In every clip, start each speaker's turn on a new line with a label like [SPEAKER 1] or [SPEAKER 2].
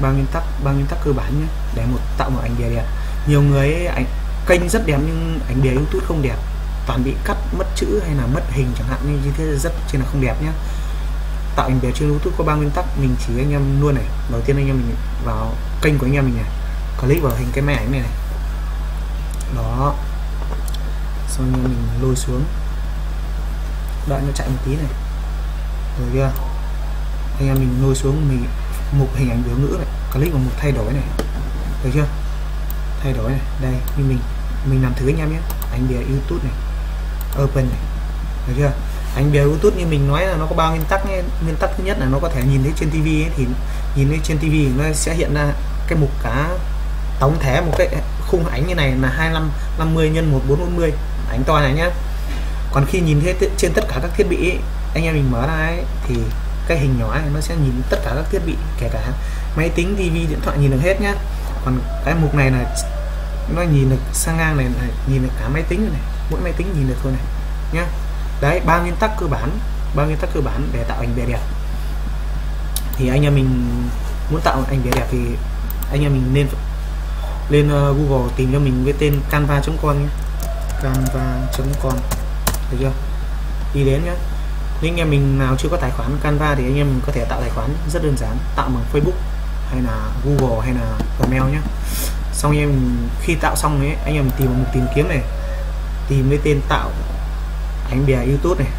[SPEAKER 1] ba nguyên tắc ba nguyên tắc cơ bản nhé. Để một tạo một ảnh bìa đẹp. Nhiều người ấy, ảnh kênh rất đẹp nhưng ảnh bìa youtube không đẹp. Toàn bị cắt mất chữ hay là mất hình chẳng hạn như thế rất trên là không đẹp nhé. Tạo ảnh bìa trên youtube có ba nguyên tắc mình chỉ anh em luôn này. Đầu tiên anh em mình vào kênh của anh em mình này. Click vào hình cái máy ảnh này này. Đó. Xong anh mình lôi xuống. Đợi nó chạy một tí này. Rồi chưa? Anh em mình lôi xuống mình mục hình ảnh biểu ngữ này click vào mục thay đổi này. Được chưa? Thay đổi này đây như mình mình làm thử anh em nhé. Ảnh bìa youtube này open này. Được chưa? Ảnh bìa youtube như mình nói là nó có ba nguyên tắc nhé. nguyên tắc thứ nhất là nó có thể nhìn thấy trên TV ấy, thì nhìn thấy trên TV nó sẽ hiện ra cái mục cá tổng thể một cái khung ảnh như này là 25 50 nhân 1440 ảnh to này nhá còn khi nhìn thấy trên tất cả các thiết bị ấy, anh em mình mở ra ấy, thì cái hình nhỏ này nó sẽ nhìn tất cả các thiết bị kể cả máy tính tivi điện thoại nhìn được hết nhá. Còn cái mục này là nó nhìn được sang ngang này, này nhìn được cả máy tính này mỗi máy tính nhìn được thôi này nhá. Đấy ba nguyên tắc cơ bản ba nguyên tắc cơ bản để tạo ảnh bìa đẹp. Thì anh em mình muốn tạo ảnh bìa đẹp thì anh em mình nên lên uh, Google tìm cho mình với tên canva.com canva.com được chưa? Đi đến nhé nếu anh em mình nào chưa có tài khoản Canva thì anh em mình có thể tạo tài khoản rất đơn giản, tạo bằng Facebook hay là Google hay là Gmail nhé xong anh em khi tạo xong ấy, anh em tìm một tìm kiếm này, tìm cái tên tạo ảnh bìa YouTube này,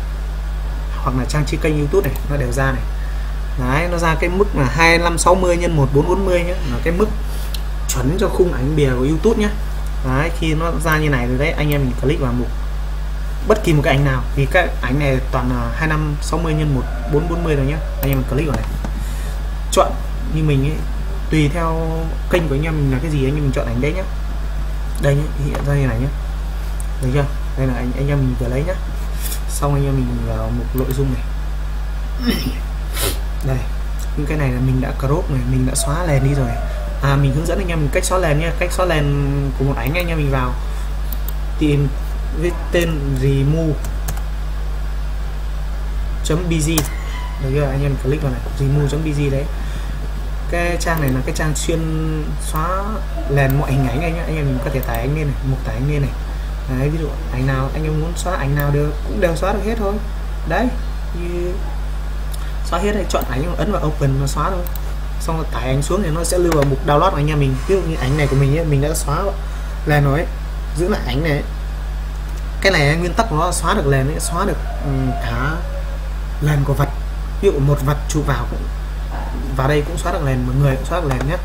[SPEAKER 1] hoặc là trang trí kênh YouTube này, nó đều ra này. Đấy, nó ra cái mức là 2560 nhân 1440 nhé là cái mức chuẩn cho khung ảnh bìa của YouTube nhé đấy, khi nó ra như này rồi đấy, anh em mình click vào mục bất kỳ một cái ảnh nào. Thì cái ảnh này toàn là 2560 nhân 1440 rồi nhé anh em mình click vào này. Chọn như mình ấy, tùy theo kênh của anh em mình là cái gì, anh em mình chọn ảnh đấy nhé đây nhé hiện ra như này nhé được chưa? Đây là anh anh em mình vừa lấy nhá. Xong anh em mình vào mục nội dung này. Đây, những cái này là mình đã crop này, mình đã xóa nền đi rồi. À mình hướng dẫn anh em mình cách xóa nền nhé cách xóa nền của một ảnh anh em mình vào. Tìm với tên remove bg. Được chưa? Anh em click vào này. Remove bg đấy. Cái trang này là cái trang chuyên xóa lèn mọi hình ảnh anh nhá. Anh em mình có thể tải ảnh lên này mục tải ảnh lên này. Đấy ví dụ ảnh nào anh em muốn xóa ảnh nào được cũng đều xóa được hết thôi. Đấy như xóa hết này chọn ảnh ấn vào open nó xóa thôi. Xong rồi tải ảnh xuống thì nó sẽ lưu vào mục download của anh em mình. Ví dụ như ảnh này của mình ấy, mình đã xóa lèn rồi ấy. Giữ lại ảnh này cái này nguyên tắc của nó xóa được lèn ấy, xóa được ừ, cả lền của vật. Ví dụ một vật chụp vào cũng vào đây cũng xóa được lền một người cũng xóa được lèn nhé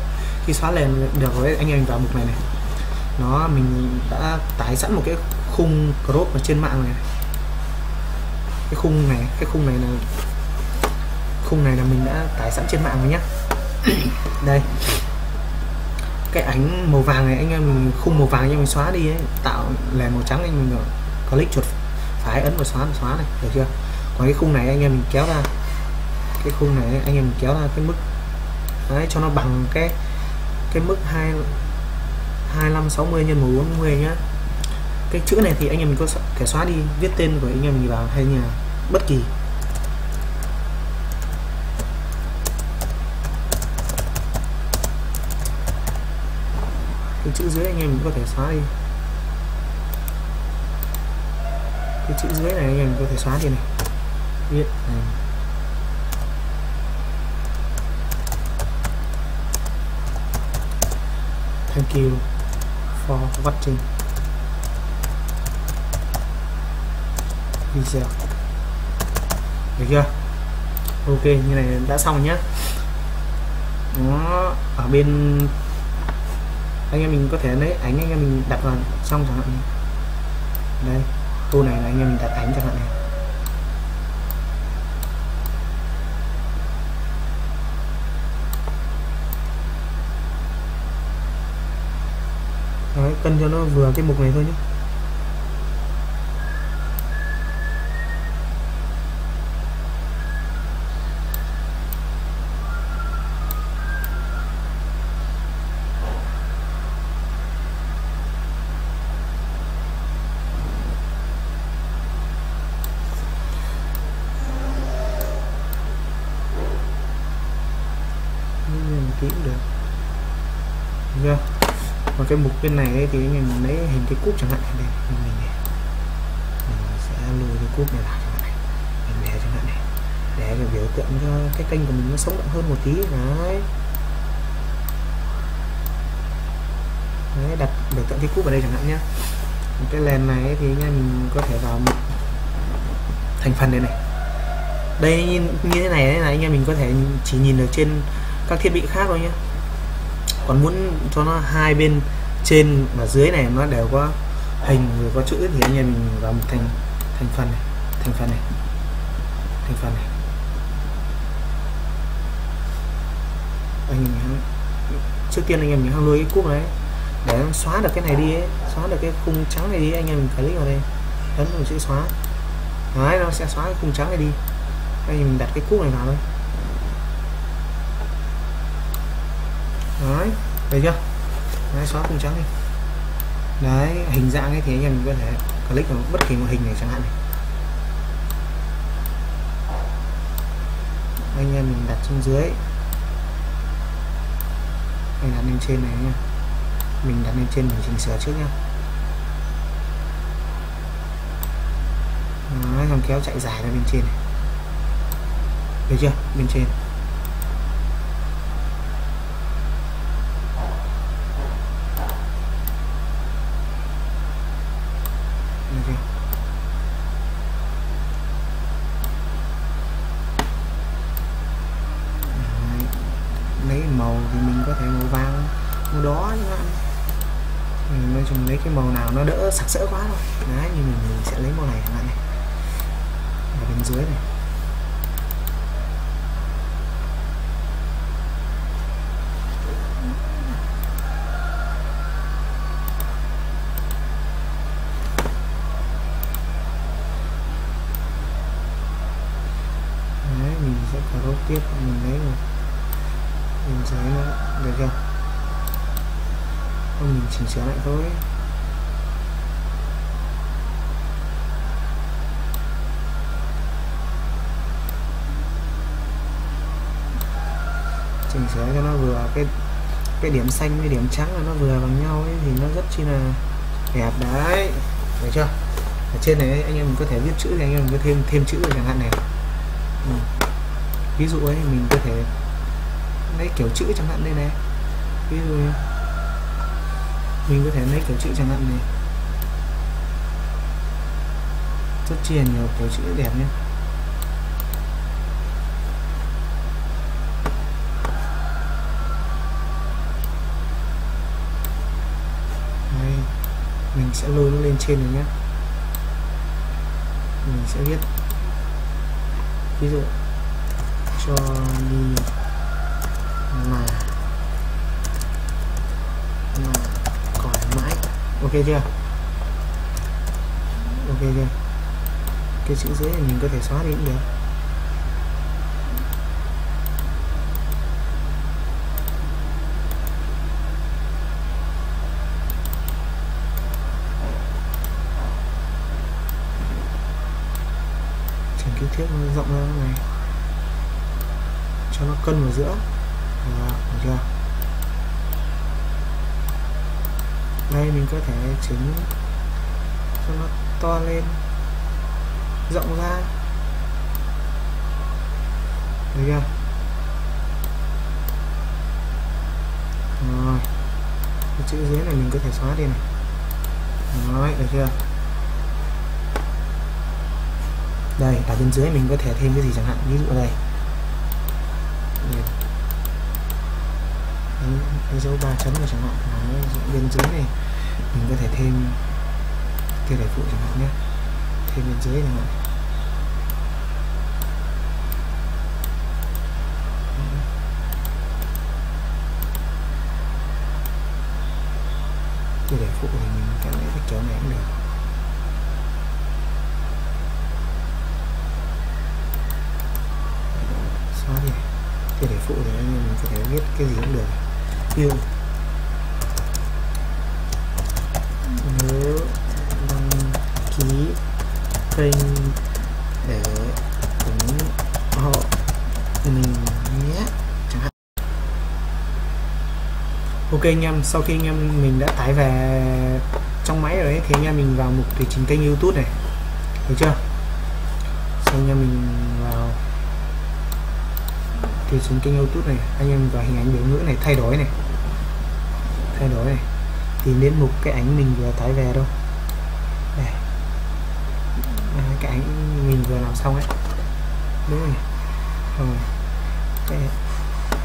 [SPEAKER 1] khi xóa lền được rồi anh em vào mục này này. Nó mình đã tải sẵn một cái khung crop ở trên mạng này cái khung này cái khung này là khung này là mình đã tải sẵn trên mạng rồi nhé đây. Cái ảnh màu vàng này anh em mình khung màu vàng cho mình xóa đi ấy, tạo lề màu trắng anh mình click chuột phải ấn vào xóa và xóa này, được chưa? Còn cái khung này anh em mình kéo ra. Cái khung này anh em mình kéo ra cái mức, đấy, cho nó bằng cái cái mức hai 2560 nhân 140 nhá. Cái chữ này thì anh em mình có thể xóa đi, viết tên của anh em mình vào hay nhà bất kỳ. Cái chữ dưới anh em mình có thể xóa đi. Cái chữ dưới này anh em mình có thể xóa đi này. Viết này. Thank you for watching. Video. Được chưa? Ok, như này đã xong nhé nó ở bên anh em mình có thể lấy ảnh anh em mình đặt vào xong chẳng hạn đây tu này là anh em mình đặt ảnh chẳng hạn này. Đấy, cân cho nó vừa cái mục này thôi nhé tí tí cũng được được chưa còn cái mục bên này ấy, thì mình lấy hình cái cúp chẳng hạn đây mình mình này mình sẽ lùi cái cúp này lại chẳng hạn này. Mình để chẳng hạn này. Để cho biểu tượng cho cái kênh của mình nó sống động hơn một tí. Đấy. Đấy đặt biểu tượng cái cúp ở đây chẳng hạn nhé cái lens này ấy, thì nha mình có thể vào một thành phần đây này. Đây như, như thế này là anh em mình có thể chỉ nhìn được trên các thiết bị khác thôi nhé còn muốn cho nó hai bên trên và dưới này nó đều có hình rồi có chữ thì anh em mình vào một thành thành phần này thành phần này thành phần này. Anh em trước tiên anh em mình hăng lôi cái cúp đấy để xóa được cái này đi ấy, xóa được cái khung trắng này đi anh em mình click vào đây. Ấn vào chữ xóa. Đấy nó sẽ xóa cái khung trắng này đi. Anh mình đặt cái cúp này vào thôi. Đấy thấy chưa? Đấy xóa khung trắng đi. Đấy hình dạng ấy thì anh em có thể click vào bất kỳ một hình này chẳng hạn này. Anh em mình đặt xuống dưới. Anh đặt lên trên này nha mình đặt lên trên mình chỉnh sửa trước nha Đấy, xong kéo chạy dài ra bên trên này. Được chưa? Bên trên được chưa Đấy. lấy màu thì mình có thể màu vàng màu đó chẳng hạn. Mình nói chung lấy cái màu nào nó đỡ sặc sỡ quá thôi. Đấy như mình, mình sẽ lấy màu này chẳng hạn này. Ở bên dưới này. Đấy mình sẽ crop tiếp mình lấy một mình sửa nữa được chưa? Không mình chỉnh sửa lại thôi. Chỉnh sửa cho nó vừa, cái cái điểm xanh với điểm trắng là nó vừa bằng nhau ấy, thì nó rất chi là đẹp đấy. Được chưa? Ở trên này anh em mình có thể viết chữ thì anh em mình có thêm thêm chữ chẳng hạn này. Ừ. ví dụ ấy, mình có thể lấy kiểu chữ chẳng hạn đây này. Ví dụ mình có thể lấy kiểu chữ chẳng hạn này. Rất chia nhiều kiểu chữ đẹp nhé. Đây, mình sẽ lôi nó lên trên này nhé. Mình sẽ viết. Ví dụ cho đi mà. Mà. Còn mãi. Ok chưa? Ok chưa? Cái chữ dưới này mình có thể xóa đi cũng được. Chỉnh kích thước rộng ra này. Cho nó cân vào giữa. Đó, chưa đây mình có thể chỉnh cho nó to lên rộng ra. Được chưa? Rồi. Cái chữ dưới này mình có thể xóa đi này. Rồi được chưa? Đây ở bên dưới mình có thể thêm cái gì chẳng hạn. Ví dụ đây. Cái, dấu ba chấm này chẳng hạn Đấy, bên dưới này. Mình có thể thêm tiêu đề phụ chẳng hạn nhé. Thêm bên dưới chẳng hạn. Tiêu đề phụ thì mình cảm thấy cái chỗ này cũng được. Xóa đi. Tiêu đề phụ thì mình có thể viết cái gì cũng được yêu nhớ đăng ký kênh để ủng hộ mình nhé. Chẳng hạn. Ok, anh em sau khi anh em mình đã tải về trong máy rồi ấy, thì anh em mình vào mục tùy chỉnh kênh youtube này. Thấy chưa? Sau anh em mình vào xuống kênh youtube này anh em vào hình ảnh biểu ngữ này thay đổi này. Thay đổi này. Tìm đến mục cái ảnh mình vừa tải về đâu. Đây. À, cái ảnh mình vừa làm xong ấy. Đúng rồi. Rồi. Cái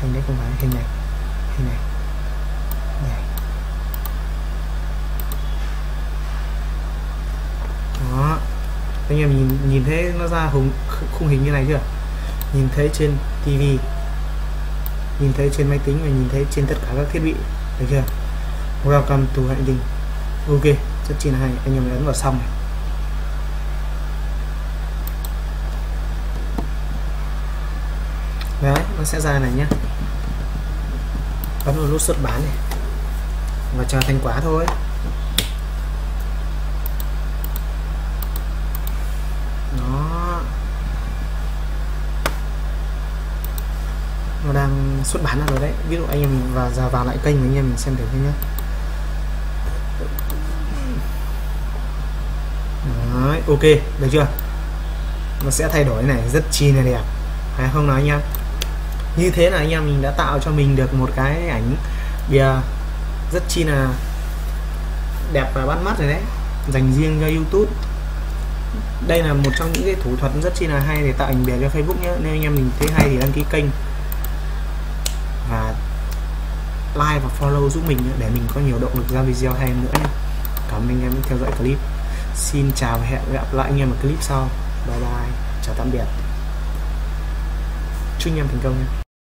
[SPEAKER 1] hình đấy không phải hình này. Hình này. Đây. Đó. Anh em nhìn nhìn thấy nó ra hùng khung hình như này chưa? Nhìn thấy trên tivi nhìn thấy trên máy tính và nhìn thấy trên tất cả các thiết bị. Được chưa? Welcome to hành trình ok, rất chi là hay. Anh em ấn vào xong này. Đấy, nó sẽ ra này nhá. Ấn vào nút xuất bán này. Và chờ thanh quả thôi. Nó đang xuất bán ra rồi đấy. Ví dụ anh em và giờ vào lại kênh của anh em mình xem thử nhé. Đấy, ok. Được chưa? Nó sẽ thay đổi này. Rất chi là đẹp. Phải không nói anh em? Như thế là anh em mình đã tạo cho mình được một cái ảnh bìa rất chi là đẹp và bắt mắt rồi đấy. Dành riêng cho YouTube. Đây là một trong những cái thủ thuật rất chi là hay để tạo ảnh bìa cho Facebook nhé. Nên anh em mình thấy hay thì đăng ký kênh và like và follow giúp mình để mình có nhiều động lực ra video hay nữa nhé. Cảm ơn anh em đã theo dõi clip. Xin chào và hẹn gặp lại anh em ở clip sau. Bye bye. Chào tạm biệt. Chúc anh em thành công nhé.